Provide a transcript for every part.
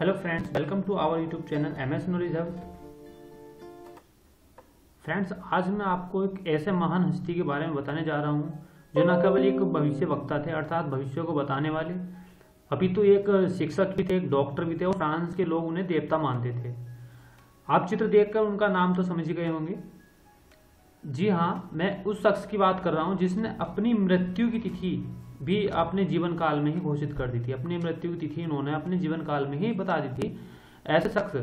Hello friends welcome to our YouTube channel M S knowledge hub friends आज मैं आपको एक ऐसे महान हस्ती के बारे में बताने जा रहा हूँ, जो न केवल एक भविष्य वक्ता थे, अर्थात भविष्य को बताने वाले अभी तो एक शिक्षक भी थे, एक डॉक्टर भी थे, और फ्रांस के लोग उन्हें देवता मानते थे। आप चित्र देखकर उनका नाम तो समझ गए होंगे। जी हाँ मैं उस शख्स की बात कर रहा हूँ, जिसने अपनी मृत्यु की तिथि भी अपने जीवन काल में ही घोषित कर दी थी। अपनी मृत्यु की तिथि इन्होंने अपने जीवन काल में ही बता दी थी। ऐसे शख्स,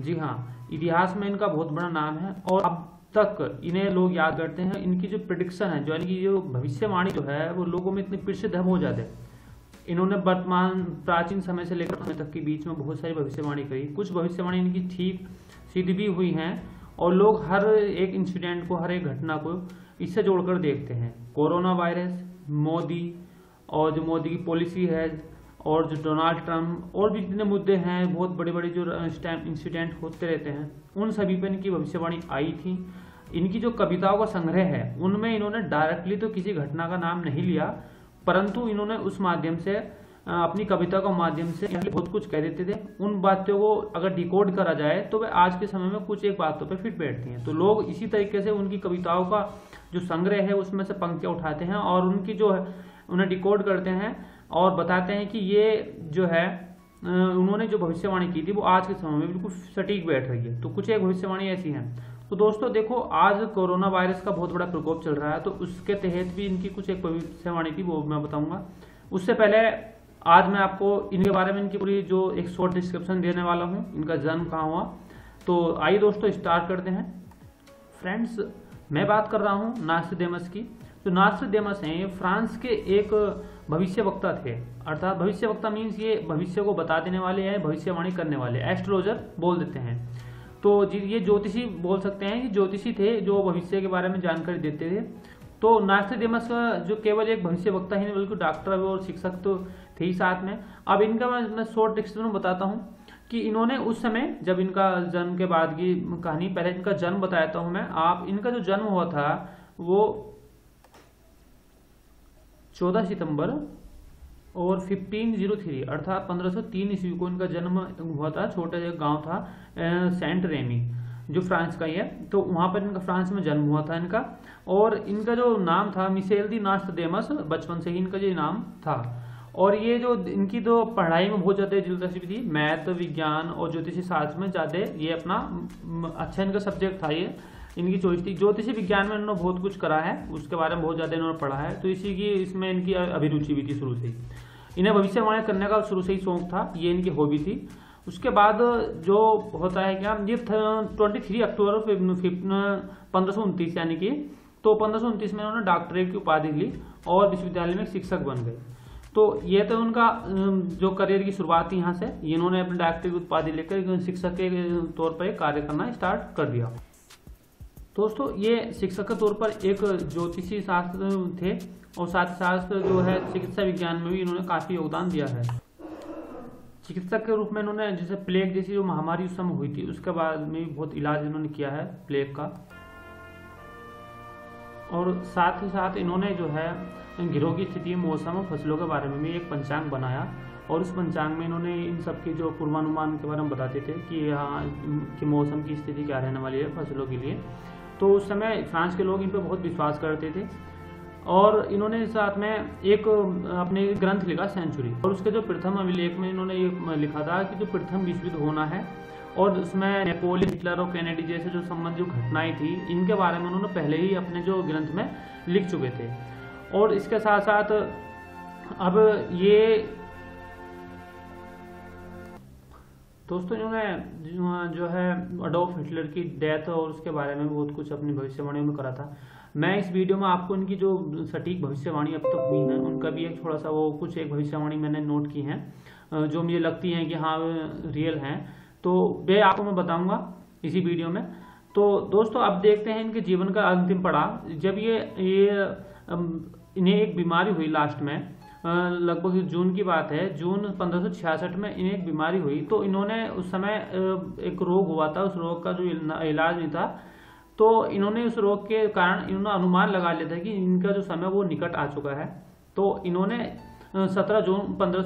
जी हाँ इतिहास में इनका बहुत बड़ा नाम है और अब तक इन्हें लोग याद करते हैं। इनकी जो प्रडिक्शन है, जो इनकी जो भविष्यवाणी जो है, वो लोगों में इतनी प्रसिद्ध है बहुत ज़्यादा इन्होंने वर्तमान, प्राचीन समय से लेकर समय तक के बीच में बहुत सारी भविष्यवाणी करी। कुछ भविष्यवाणी इनकी ठीक सिद्ध भी हुई हैं और लोग हर एक इंसिडेंट को, हर एक घटना को इससे जोड़कर देखते हैं। कोरोना वायरस, मोदी और जो मोदी की पॉलिसी है, और जो डोनाल्ड ट्रंप और भी जितने मुद्दे हैं, बहुत बड़े बड़े जो इंसिडेंट होते रहते हैं, उन सभी पर इनकी भविष्यवाणी आई थी। इनकी जो कविताओं का संग्रह है, उनमें इन्होंने डायरेक्टली तो किसी घटना का नाम नहीं लिया, परंतु इन्होंने उस माध्यम से अपनी कविता के माध्यम से बहुत कुछ कह देते थे। उन बातों को अगर डिकोड करा जाए तो वे आज के समय में कुछ एक बातों पर फिट बैठती हैं। तो लोग इसी तरीके से उनकी कविताओं का जो संग्रह है, उसमें से पंक्तियाँ उठाते हैं, और उनकी जो उन्हें डिकोड करते हैं और बताते हैं कि ये जो है उन्होंने जो भविष्यवाणी की थी, वो आज के समय में बिल्कुल सटीक बैठ रही है। तो कुछ एक भविष्यवाणी ऐसी हैं। तो दोस्तों देखो, आज कोरोना वायरस का बहुत बड़ा प्रकोप चल रहा है तो उसके तहत भी इनकी कुछ एक भविष्यवाणी थी, वो मैं बताऊँगा। उससे पहले आज मैं आपको इनके बारे में इनकी पूरी जो एक शॉर्ट डिस्क्रिप्शन देने वाला हूँ, इनका जन्म कहाँ हुआ। तो आइए दोस्तों स्टार्ट करते हैं। फ्रेंड्स मैं बात कर रहा हूँ नास्टडेमस की। तो नास्टडेमस हैं, फ्रांस के एक भविष्य वक्ता थे। अर्थात भविष्य वक्ता मीन्स ये भविष्य को बता देने वाले हैं, भविष्यवाणी करने वाले। एस्ट्रोलॉजर बोल देते हैं। तो ये ज्योतिषी बोल सकते हैं कि ज्योतिषी थे जो भविष्य के बारे में जानकारी देते थे। तो नास्टडेमस जो केवल एक भविष्य वक्ता ही नहीं, बल्कि डॉक्टर और शिक्षक तो थे ही साथ में। अब इनका मैं शॉर्ट डिस्क्रिप्शन बताता हूँ कि इन्होंने उस समय, जब इनका जन्म के बाद की कहानी, पहले इनका जन्म बताता हूँ मैं। आप, इनका जो जन्म हुआ था, वो 14 सितंबर और 1503 अर्थात 1503 ईस्वी को इनका जन्म हुआ था, छोटा सा गाँव था सेंट रेमी जो फ्रांस का ही है। तो वहाँ पर इनका फ्रांस में जन्म हुआ था इनका। और इनका जो नाम था, मिसेल दी नास्ट देमस बचपन से ही इनका जो नाम था। और ये जो इनकी तो पढ़ाई में बहुत ज़्यादा दिलचस्पी थी, मैथ, विज्ञान और ज्योतिषी शास्त्र में ज़्यादा ये अपना अच्छा इनका सब्जेक्ट था ये। इनकी चॉइस थी। ज्योतिषी विज्ञान में इन्होंने बहुत कुछ करा है, उसके बारे में बहुत ज़्यादा इन्होंने पढ़ा है। तो इसी की इसमें इनकी अभिरुचि भी थी शुरू से ही। इन्हें भविष्यवाणी करने का शुरू से ही शौक था, ये इनकी हॉबी थी। उसके बाद जो होता है क्या, ये ट्वेंटी थ्री अक्टूबर पंद्रह सौ उनतीस यानी कि तो पंद्रह सौ उनतीस में उन्होंने डॉक्टरेट की उपाधि ली और विश्वविद्यालय में शिक्षक बन गए। तो ये तो उनका जो करियर की शुरुआत थी यहाँ से। इन्होंने अपने डॉक्टरी की उपाधि लेकर शिक्षक के तौर पर कार्य करना स्टार्ट कर दिया। दोस्तों, ये शिक्षक के तौर पर एक ज्योतिषी शास्त्र थे और साथ शास्त्र जो है चिकित्सा विज्ञान में भी इन्होंने काफ़ी योगदान दिया है। चिकित्सक के रूप में इन्होंने जैसे प्लेग जैसी जो महामारी उस समय हुई थी, उसके बाद में भी बहुत इलाज इन्होंने किया है प्लेग का। और साथ ही साथ इन्होंने जो है गिरोह की स्थिति मौसम और फ़सलों के बारे में भी एक पंचांग बनाया और उस पंचांग में इन्होंने इन सब के जो पूर्वानुमान के बारे में बताते थे कि यहाँ, कि मौसम की स्थिति क्या रहने वाली है फ़सलों के लिए। तो उस समय फ्रांस के लोग इन पर बहुत विश्वास करते थे। और इन्होंने साथ में एक अपने ग्रंथ लिखा, सेंचुरी। और उसके जो प्रथम अभिलेख में इन्होंने ये लिखा था कि जो प्रथम विश्व युद्ध होना है, और उसमें नेपोलियन, हिटलर और कैनेडी जैसे जो संबंध जो घटनाएँ थी, इनके बारे में उन्होंने पहले ही अपने जो ग्रंथ में लिख चुके थे। और इसके साथ साथ अब ये दोस्तों इन्होंने जो है अडोल्फ हिटलर की डेथ और उसके बारे में बहुत कुछ अपनी भविष्यवाणी में करा था। मैं इस वीडियो में आपको इनकी जो सटीक भविष्यवाणी अब तक तो हुई है, उनका भी एक थोड़ा सा वो कुछ एक भविष्यवाणी मैंने नोट की है जो मुझे लगती है कि हाँ रियल हैं। तो वे आपको मैं बताऊँगा इसी वीडियो में। तो दोस्तों, अब देखते हैं इनके जीवन का अंतिम पड़ाव। जब ये ये इन्हें एक बीमारी हुई लास्ट में लगभग जून की बात है। जून पंद्रह में इन्हें एक बीमारी हुई। तो इन्होंने उस समय एक रोग हुआ था। उस रोग का जो इलाज नहीं था। तो इन्होंने उस रोग के कारण इन्होंने अनुमान लगा लिया था कि इनका जो समय वो निकट आ चुका है। तो इन्होंने सत्रह जून पंद्रह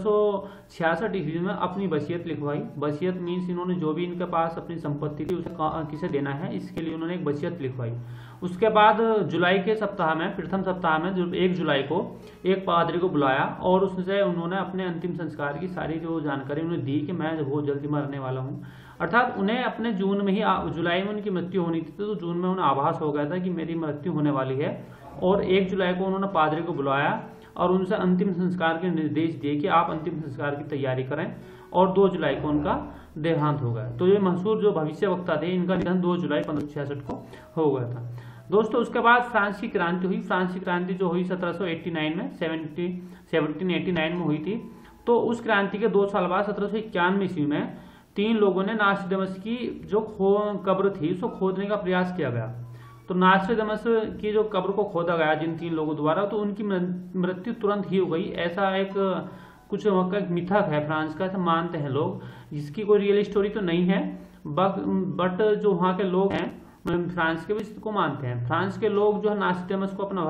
ईस्वी में अपनी वसीयत लिखवाई। वसीयत मीन्स इन्होंने जो भी इनके पास अपनी संपत्ति थी, उसे किसे देना है, इसके लिए उन्होंने एक वसीयत लिखवाई। उसके बाद जुलाई के सप्ताह में, प्रथम सप्ताह में जो एक जुलाई को एक पादरी को बुलाया और उससे उन्होंने अपने अंतिम संस्कार की सारी जो जानकारी उन्हें दी कि मैं बहुत जल्दी मरने वाला हूँ। अर्थात उन्हें अपने जून में ही जुलाई में उनकी मृत्यु होनी थी तो जून में उन्हें आभास हो गया था कि मेरी मृत्यु होने वाली है। और एक जुलाई को उन्होंने पादरी को बुलाया और उनसे अंतिम संस्कार के निर्देश दिए कि आप अंतिम संस्कार की तैयारी करें और दो जुलाई को उनका देहांत हो गया। तो ये मशहूर जो भविष्य वक्ता थे, इनका निधन दो जुलाई पंद्रह को हो गया था। दोस्तों, उसके बाद फ्रांस की क्रांति हुई। फ्रांस की क्रांति जो हुई 1789 में 70 1789 में हुई थी। तो उस क्रांति के दो साल बाद सत्रह सौ ईस्वी में तीन लोगों ने नास्टिडमस की जो खो, कब्र थी, उसको खोदने का प्रयास किया गया। तो नास्टिडमस की जो कब्र को खोदा गया जिन तीन लोगों द्वारा तो उनकी मृत्यु तुरंत ही हो गई। ऐसा एक, कुछ मिथक है, फ्रांस का ऐसा मानते हैं लोग, जिसकी कोई रियल स्टोरी तो नहीं है। बट जो वहाँ के लोग हैं फ्रांस के भी को मानते हैं। फ्रांस के लोग जो है नास्टिडमस को अपना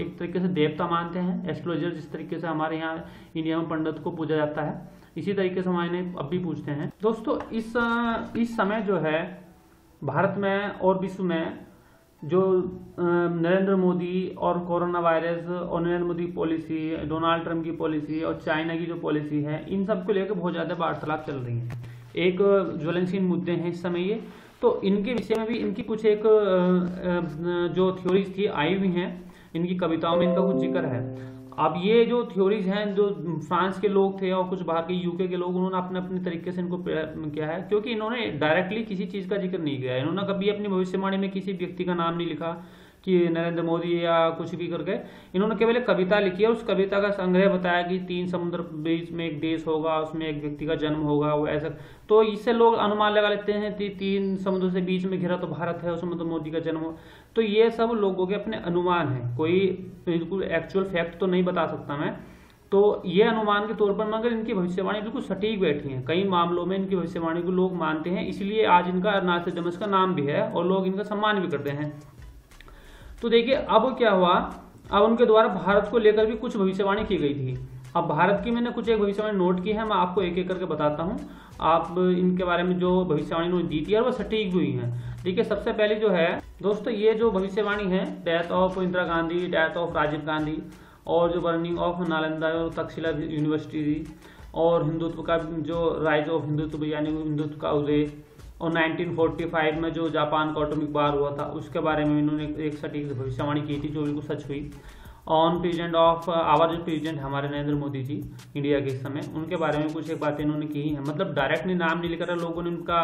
एक तरीके से देवता मानते हैं। एस्ट्रोलॉजर जिस तरीके से हमारे यहाँ इंडिया में पंडित को पूजा जाता है, इसी तरीके से हमारे अब भी पूछते हैं। दोस्तों, इस इस समय जो है, भारत में और विश्व में जो नरेंद्र मोदी और कोरोना वायरस और Narendra Modi policy, Donald Trump की पॉलिसी और चाइना की जो पॉलिसी है, इन सबको लेकर बहुत ज़्यादा वार्तालाप चल रही है। एक, ज्वलनशील मुद्दे हैं इस समय ये। तो इनके विषय में भी इनकी कुछ एक जो थ्योरीज थी, आई हुई हैं। इनकी कविताओं में इनका कुछ ज़िक्र है। अब ये जो थ्योरीज हैं, जो फ्रांस के लोग थे और कुछ बाहर के यूके के लोग, उन्होंने अपने अपने तरीके से इनको किया है, क्योंकि इन्होंने डायरेक्टली किसी चीज़ का ज़िक्र नहीं किया इन्होंने कभी अपनी भविष्यवाणी में किसी व्यक्ति का नाम नहीं लिखा कि नरेंद्र मोदी या कुछ भी करके। इन्होंने केवल एक कविता लिखी है, उस कविता का संग्रह बताया कि तीन समुद्र बीच में एक देश होगा, उसमें एक व्यक्ति का जन्म होगा, वो ऐसा। तो इससे लोग अनुमान लगा लेते हैं कि तीन समुद्र से बीच में घिरा तो भारत है उसमें तो मोदी का जन्म तो ये सब लोगों के अपने अनुमान है। कोई बिल्कुल एक्चुअल फैक्ट तो नहीं बता सकता मैं। तो ये अनुमान के तौर पर मगर इनकी भविष्यवाणी बिल्कुल सटीक बैठी है, कई मामलों में इनकी भविष्यवाणी को लोग मानते हैं, इसलिए आज इनका अरुणाचल का नाम भी है और लोग इनका सम्मान भी करते हैं। तो देखिए, अब क्या हुआ? अब उनके द्वारा भारत को लेकर भी कुछ भविष्यवाणी की गई थी। अब भारत की मैंने कुछ एक भविष्यवाणी नोट की है, मैं आपको एक एक करके बताता हूँ। आप इनके बारे में जो भविष्यवाणी उन्होंने दी थी और वो सटीक हुई है। देखिए, सबसे पहले जो है, दोस्तों, ये जो भविष्यवाणी है death of Indira Gandhi death of Rajiv Gandhi, और जो बर्निंग ऑफ़ नालंदा और तक्षशिला यूनिवर्सिटी और हिंदुत्व का जो राइज ऑफ़ हिंदुत्व, यानी हिंदुत्व का उदय, और 1945 में जो जापान का ऑटोमिक बार हुआ था, उसके बारे में इन्होंने एक सटीक भविष्यवाणी की थी, जो बिल्कुल सच हुई। ऑन प्रेजेंट ऑफ़ आवर जो प्रेजेंट हमारे नरेंद्र मोदी जी इंडिया के समय उनके बारे में कुछ एक बातें इन्होंने की हैं। मतलब डायरेक्टली नाम नहीं लेकर लोगों ने उनका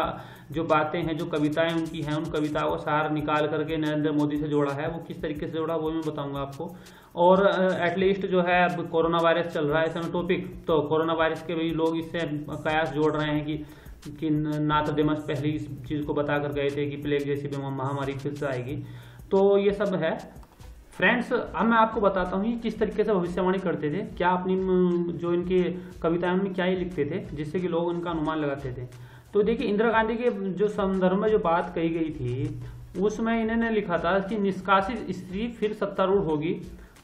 जो बातें हैं जो कविताएँ उनकी हैं उन कविताओं को सार निकाल करके नरेंद्र मोदी से जोड़ा है। वो किस तरीके से जोड़ा वो मैं बताऊँगा आपको। और एटलीस्ट uh, जो है अब कोरोना वायरस चल रहा है इस समय टॉपिक तो कोरोना वायरस के भी लोग इससे कयास जोड़ रहे हैं कि कि नाथ डेमस पहले इस चीज़ को बता कर गए थे कि प्लेग जैसी महामारी फिर से आएगी। तो ये सब है। फ्रेंड्स अब मैं आपको बताता हूँ किस तरीके से भविष्यवाणी करते थे, क्या अपनी जो इनकी कविताएँ में क्या ही लिखते थे, जिससे कि लोग उनका अनुमान लगाते थे। तो देखिए, इंदिरा गांधी के जो संदर्भ में जो बात कही गई थी, उसमें इन्होंने लिखा था कि निष्कासित स्त्री फिर सत्तारूढ़ होगी,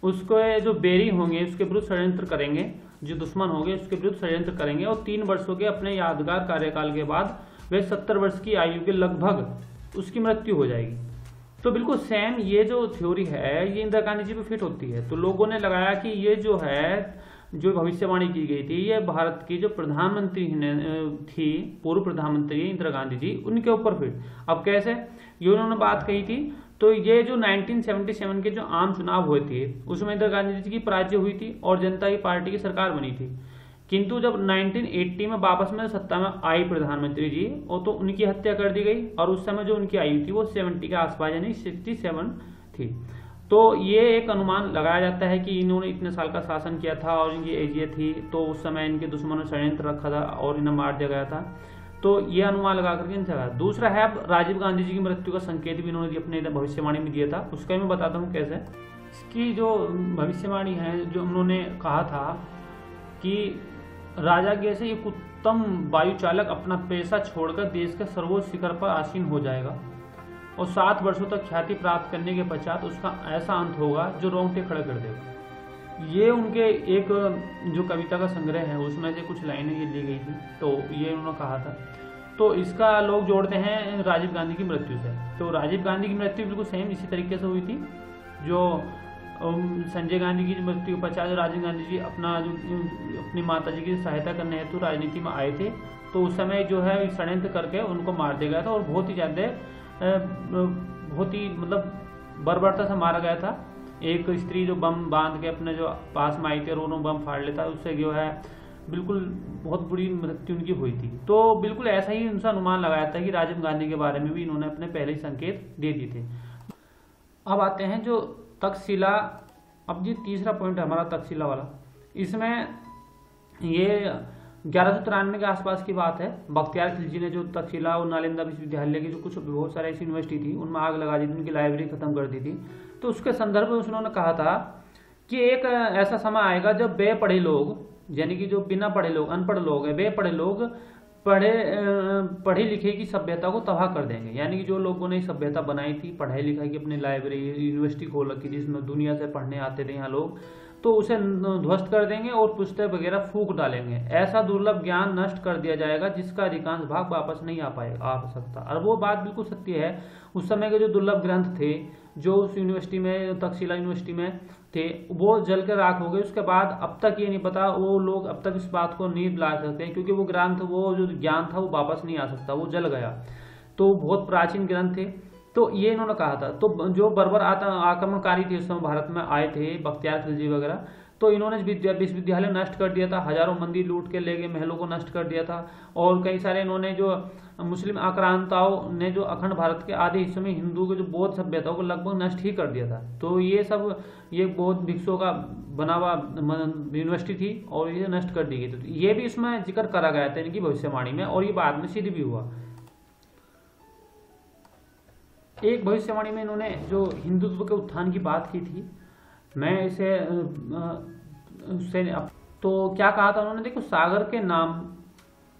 उसको जो बेरी होंगे, उसके विरुद्ध षड्यंत्र करेंगे, जो दुश्मन होंगे, उसके विरुद्ध षड्यंत्र करेंगे और तीन वर्षों के अपने यादगार कार्यकाल के बाद वे सत्तर वर्ष की आयु के लगभग उसकी मृत्यु हो जाएगी। तो बिल्कुल सेम ये जो थ्योरी है, ये इंदिरा गांधी जी पे फिट होती है। तो लोगों ने लगाया कि ये जो है, जो भविष्यवाणी की गई थी, ये भारत की जो प्रधानमंत्री थी, पूर्व प्रधानमंत्री इंदिरा गांधी जी, उनके ऊपर फिट अब कैसे? ये उन्होंने बात कही थी। तो ये जो 1977 के जो आम चुनाव हुए थे, उसमें इंदिरा गांधी जी की पराजय हुई थी और जनता की पार्टी की सरकार बनी थी। किंतु जब 1980 में वापस में सत्ता में आई प्रधानमंत्री जी, और तो उनकी हत्या कर दी गई, और उस समय जो उनकी आयु थी, वो 70 के आसपास, यानी 67 थी। तो ये एक अनुमान लगाया जाता है कि इन्होंने इतने साल का शासन किया था, और इनकी एज ये थी तो उस समय इनके दुश्मनों ने षड्यंत्र रखा था, और इन्हें मार दिया गया था। तो ये अनुमान लगा करके इनसे लगा। दूसरा है राजीव गांधी जी की मृत्यु का संकेत भी इन्होंने अपने भविष्यवाणी में दिया था। उसका मैं बताता हूँ कैसे। इसकी जो भविष्यवाणी है, जो उन्होंने कहा था कि राजा ऐसे एक उत्तम वायु चालक अपना पेशा छोड़कर देश के सर्वोच्च शिखर पर आसीन हो जाएगा और सात वर्षों तक ख्याति प्राप्त करने के पश्चात उसका ऐसा अंत होगा जो रोंगटे खड़े कर देगा। ये उनके एक, जो कविता का संग्रह है, उसमें से कुछ लाइनें ये ली गई थी तो ये उन्होंने कहा था। तो इसका लोग जोड़ते हैं राजीव गांधी की मृत्यु से। तो राजीव गांधी की मृत्यु बिल्कुल सेम इसी तरीके से हुई थी, जो संजय गांधी की मृत्यु के पश्चात राजीव गांधी जी अपना जो अपनी माता जी की सहायता करने हेतु राजनीति में आए थे तो उस समय जो है षडयंत्र करके उनको मार दिया गया था और बहुत ही ज़्यादा बहुत ही मतलब बर्बरता से मारा गया था। एक स्त्री जो बम बाँध के अपने जो पास में आई थी और बम फाड़ लेता उससे जो है बिल्कुल बहुत बुरी मृत्यु उनकी हुई थी। तो बिल्कुल ऐसा ही उनसे अनुमान लगाया था कि राजीव गांधी के बारे में भी इन्होंने अपने पहले संकेत दे दिए थे। अब आते हैं जो तक्षशिला, अब जी तीसरा पॉइंट है हमारा तक्षशिला वाला। इसमें ये ग्यारह सौ तिरानवे के आसपास की बात है। बख्तियार खिलजी ने जो तक्षशिला और नालंदा विश्वविद्यालय की जो कुछ बहुत सारे ऐसी यूनिवर्सिटी थी, उनमें आग लगा दी थी, उनकी लाइब्रेरी खत्म कर दी थी। तो उसके संदर्भ में उन्होंने कहा था कि एक ऐसा समय आएगा जब बे पढ़े लोग, यानी कि जो बिना पढ़े लोग, अनपढ़ लोग हैं बे पढ़े लोग पढ़े पढ़ी लिखे की सभ्यता को तबाह कर देंगे। यानी कि जो लोगों ने सभ्यता बनाई थी, पढ़ाई लिखाई की, अपनी लाइब्रेरी, यूनिवर्सिटी खोल रखी जिसमें दुनिया से पढ़ने आते थे यहाँ लोग तो उसे ध्वस्त कर देंगे और पुस्तक वगैरह फूक डालेंगे। ऐसा दुर्लभ ज्ञान नष्ट कर दिया जाएगा, जिसका अधिकांश भाग वापस नहीं आ पाएगा आ सकता। और वो बात बिल्कुल सत्य है। उस समय के जो दुर्लभ ग्रंथ थे जो उस यूनिवर्सिटी में, तक्षशिला यूनिवर्सिटी में थे, वो जल कर राख हो गए। उसके बाद अब तक ये नहीं पता, वो लोग अब तक इस बात को नहीं ला सकते, क्योंकि वो ग्रंथ, वो जो ज्ञान था, वो वापस नहीं आ सकता, वो जल गया। तो बहुत प्राचीन ग्रंथ थे। तो ये इन्होंने कहा था। तो जो बर्बर आक्रमणकारी थे, उस समय भारत में आए थे, बख्तियार खिलजी वगैरह तो इन्होंने विश्वविद्यालय नष्ट कर दिया था। हज़ारों मंदिर लूट के ले गए, महलों को नष्ट कर दिया था। और कई सारे इन्होंने जो मुस्लिम आक्रांताओं ने जो अखंड भारत के आधे हिस्सों में हिंदू के जो बौद्ध सभ्यता को लगभग नष्ट ही कर दिया था। तो ये सब, ये बौद्ध भिक्षुओं का बना हुआ यूनिवर्सिटी थी और ये नष्ट कर दी गई थी। ये भी इसमें ज़िक्र करा गया था, इनकी भविष्यवाणी में, और ये बाद में सिद्ध भी हुआ। एक भविष्यवाणी में इन्होंने जो हिंदुत्व के उत्थान की बात की थी, मैं इसे उससे तो क्या कहा था उन्होंने? देखो, सागर के नाम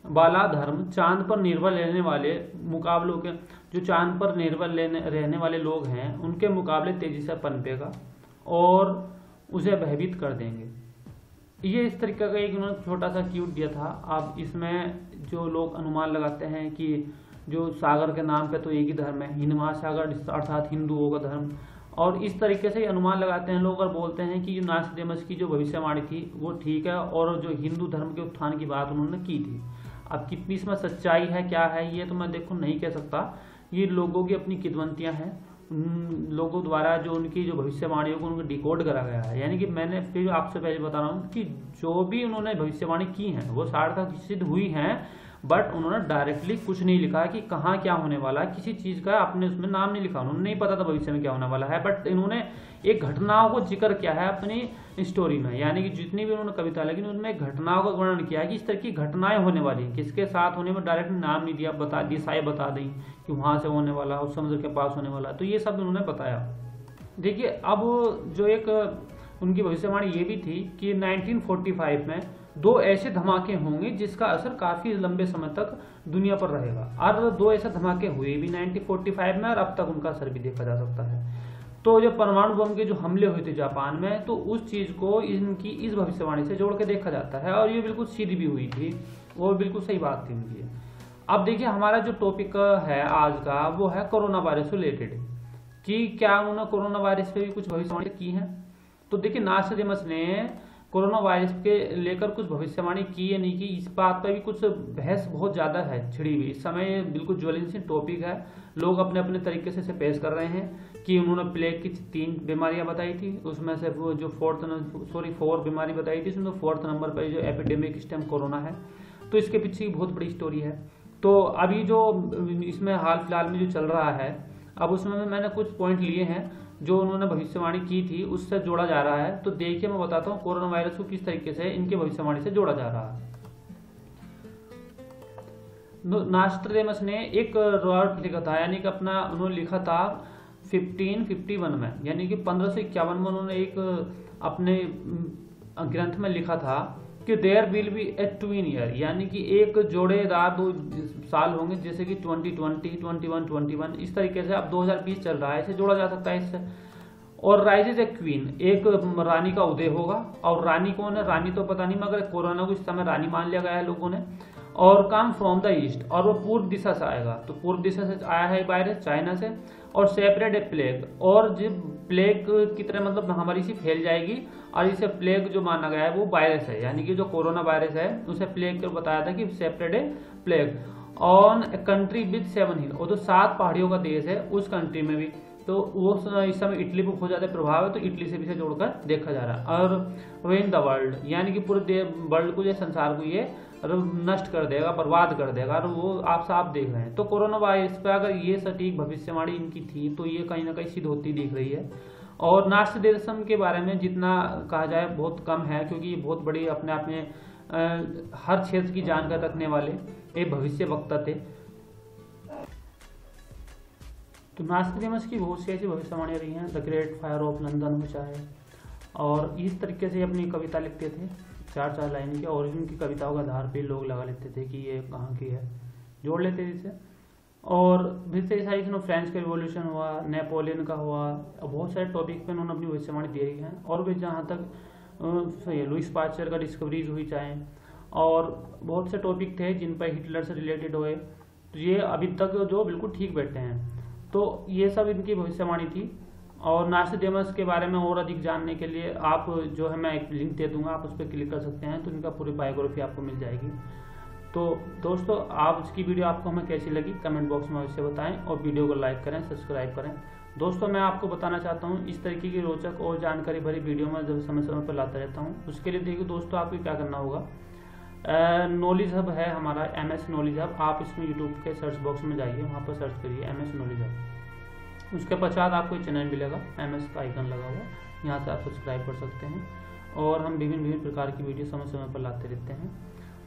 वाला धर्म चाँद पर निर्भर रहने वाले मुकाबलों के जो चाँद पर निर्भर लेने रहने वाले लोग हैं, उनके मुकाबले तेज़ी से पनपेगा और उसे भयभीत कर देंगे। ये इस तरीके का एक उन्होंने छोटा सा क्यूट दिया था। अब इसमें जो लोग अनुमान लगाते हैं कि जो सागर के नाम पे तो एक ही धर्म है, हिंद महासागर, अर्थात हिंदुओं का धर्म। और इस तरीके से अनुमान लगाते हैं लोग और बोलते हैं कि जो नास्देमस की जो भविष्यवाणी थी, वो ठीक है और जो हिंदू धर्म के उत्थान की बात उन्होंने की थी। अब कितनी इसमें सच्चाई है, क्या है, ये तो मैं देखो नहीं कह सकता। ये लोगों की अपनी किदवंतियाँ हैं। लोगों द्वारा जो उनकी जो भविष्यवाणियों को उनको डिकोड करा गया है। यानी कि मैंने फिर आपसे पहले बता रहा हूँ कि जो भी उन्होंने भविष्यवाणी की है, वो सार्थक सिद्ध हुई हैं बट उन्होंने डायरेक्टली कुछ नहीं लिखा कि कहाँ क्या होने वाला है। किसी चीज़ का अपने उसमें नाम नहीं लिखा। उन्होंने नहीं पता था भविष्य में क्या होने वाला है बट इन्होंने एक घटनाओं को ज़िक्र किया है अपनी स्टोरी में। यानी कि जितनी भी उन्होंने कविता लगी उनमें घटनाओं का वर्णन किया है कि इस तरह की घटनाएँ होने वाली हैं। किसके साथ होने में डायरेक्ट नाम नहीं दिया, बता दिशाएँ बता दी कि वहाँ से होने वाला, उस समुद्र के पास होने वाला। तो ये सब उन्होंने बताया। देखिए, अब जो एक, उनकी भविष्यवाणी ये भी थी कि 1945 में दो ऐसे धमाके होंगे जिसका असर काफ़ी लंबे समय तक दुनिया पर रहेगा। और दो ऐसे धमाके हुए भी 1945 में और अब तक उनका असर भी देखा जा सकता है। तो जो परमाणु बम के जो हमले हुए थे जापान में तो उस चीज़ को इनकी, इस भविष्यवाणी से जोड़ के देखा जाता है, और ये बिल्कुल सीधी भी हुई थी। वो बिल्कुल सही बात थी उनकी अब देखिए, हमारा जो टॉपिक है आज का, वो है कोरोना वायरस से रिलेटेड कि क्या उन्होंने कोरोना वायरस पे भी कुछ भविष्यवाणी की है? तो देखिए नास्टडेमस ने कोरोना वायरस के लेकर कुछ भविष्यवाणी की या नहीं की, इस बात पर भी कुछ बहस बहुत ज़्यादा है, छिड़ी हुई। इस समय बिल्कुल ज्वलनशील टॉपिक है। लोग अपने अपने तरीके से इसे पेश कर रहे हैं। कि उन्होंने प्लेग की तीन बीमारियाँ बताई थी। उसमें से वो जो फोर्थ सॉरी फोर बीमारी बताई थी, उसमें फोर्थ नंबर पर जो एपिडेमिक इस टाइम कोरोना है। तो इसके पीछे बहुत बड़ी स्टोरी है। तो अभी जो, इसमें हाल फ़िलहाल में जो चल रहा है, अब उसमें मैंने कुछ पॉइंट लिए हैं, जो उन्होंने भविष्यवाणी की थी, उससे जोड़ा जा रहा है। तो देखिए मैं बताता हूँ कोरोना वायरस को किस तरीके से इनके भविष्यवाणी से जोड़ा जा रहा है। नास्ट्रेमस ने एक रॉर्ट लिखा था, यानी कि अपना उन्होंने लिखा था 1551 में। यानी कि पंद्रह में उन्होंने एक अपने ग्रंथ में लिखा था कि there will be a twin year यानी कि एक जोड़ेदार दो साल होंगे जैसे कि 2020, 21, 21 इस तरीके से अब 2020 चल रहा है। इसे जोड़ा जा सकता है इससे और राइजेज ए क्वीन। एक रानी का उदय होगा। और रानी कौन है? रानी तो पता नहीं, मगर कोरोना को इस समय रानी मान लिया गया है लोगों ने। और कम फ्रॉम द ईस्ट। और वो पूर्व दिशा से आएगा। तो पूर्व दिशा से आया है वायरस चाइना से। और सेपरेट ए प्लेग। और जब प्लेग की तरह मतलब महामारी से फैल जाएगी, और इसे प्लेग जो माना गया है, वो वायरस है। यानी कि जो कोरोना वायरस है, उसे प्लेग को बताया था कि separate a plague. On a country with seven hill और जो सात पहाड़ियों का देश है, उस कंट्री में भी। तो वो इस समय इटली पर बहुत ज़्यादा प्रभाव है तो इटली से भी इसे जोड़कर देखा जा रहा है। और वेन द वर्ल्ड, यानी कि पूरे वर्ल्ड को, ये संसार को ये नष्ट कर देगा, बर्बाद कर देगा, और वो आप साफ़ देख रहे हैं। तो कोरोना वायरस पर अगर ये सटीक भविष्यवाणी इनकी थी तो ये कहीं ना कहीं सिद्ध होती दिख रही है। और नास्तिदेशम के बारे में जितना कहा जाए, बहुत कम है, क्योंकि ये बहुत बड़ी अपने आप में हर क्षेत्र की जानकारी रखने वाले एक भविष्य वक्ता थे। तो नास्तिदेमस की बहुत सी ऐसी भविष्यवाणी रही हैं। The great fire of London हो चाहे और इस तरीके से अपनी कविता लिखते थे चार चार लाइन की, और इनकी कविताओं का आधार पे लोग लगा लेते थे कि ये कहाँ की है। जोड़ लेते थे इसे। और फिर से सारी इसमें फ्रेंच का रिवोल्यूशन हुआ, नेपोलियन का हुआ। बहुत सारे टॉपिक पे उन्होंने अपनी भविष्यवाणी दी है। और भी जहाँ तक लुइस पाचर का डिस्कवरीज हुई चाहे। और बहुत से टॉपिक थे जिन पर हिटलर से रिलेटेड हुए। तो ये अभी तक जो बिल्कुल ठीक बैठे हैं। तो ये सब इनकी भविष्यवाणी थी। और नास्टिडेमस के बारे में और अधिक जानने के लिए आप जो है, मैं एक लिंक दे दूँगा, आप उस पर क्लिक कर सकते हैं तो इनका पूरी बायोग्राफी आपको मिल जाएगी। तो दोस्तों आप इसकी वीडियो आपको हमें कैसी लगी कमेंट बॉक्स में अवश्य बताएँ और वीडियो को लाइक करें सब्सक्राइब करें। दोस्तों, मैं आपको बताना चाहता हूँ, इस तरीके की रोचक और जानकारी भरी वीडियो में जब समय समय पर लाता रहता हूँ, उसके लिए देखिए दोस्तों, आपको क्या करना होगा। नॉलेज हब है हमारा एम एस नॉलेज हब आप इसमें यूट्यूब के सर्च बॉक्स में जाइए, वहाँ पर सर्च करिए एम एस नॉलेज हब उसके पश्चात आपको चैनल मिलेगा एम एस का आइकन लगा हुआ। यहाँ से आप सब्सक्राइब कर सकते हैं और हम विभिन्न विभिन्न प्रकार की वीडियो समय समय पर लाते रहते हैं।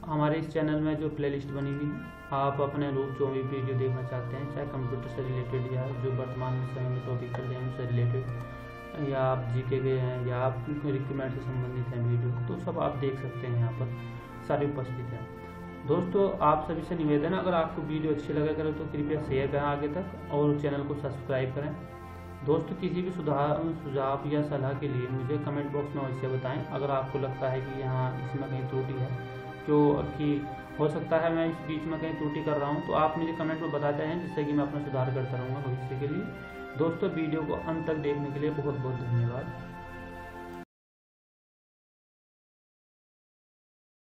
हमारे इस चैनल में जो प्लेलिस्ट बनी हुई है, आप अपने रूप जो भी वीडियो देखना चाहते हैं, चाहे कंप्यूटर से रिलेटेड या जो वर्तमान समय में टॉपिक चल रहे हैं उनसे रिलेटेड या आप जी के हैं, या आप रिक्रूटमेंट से संबंधित हैं वीडियो तो सब आप देख सकते हैं यहाँ पर। सारे उपस्थित हैं। दोस्तों, आप सभी से निवेदन है, अगर आपको वीडियो अच्छी लगे करें तो कृपया शेयर करें आगे तक और चैनल को सब्सक्राइब करें। दोस्तों, किसी भी सुधार, सुझाव या सलाह के लिए मुझे कमेंट बॉक्स में अवश्य बताएँ। अगर आपको लगता है कि यहाँ इसमें कहीं त्रुटि है, जो कि हो सकता है मैं इस बीच में कहीं त्रुटि कर रहा हूँ तो आप मुझे कमेंट में बताते हैं, जिससे कि मैं अपना सुधार करता रहूँगा भविष्य के लिए। दोस्तों, वीडियो को अंत तक देखने के लिए बहुत बहुत धन्यवाद।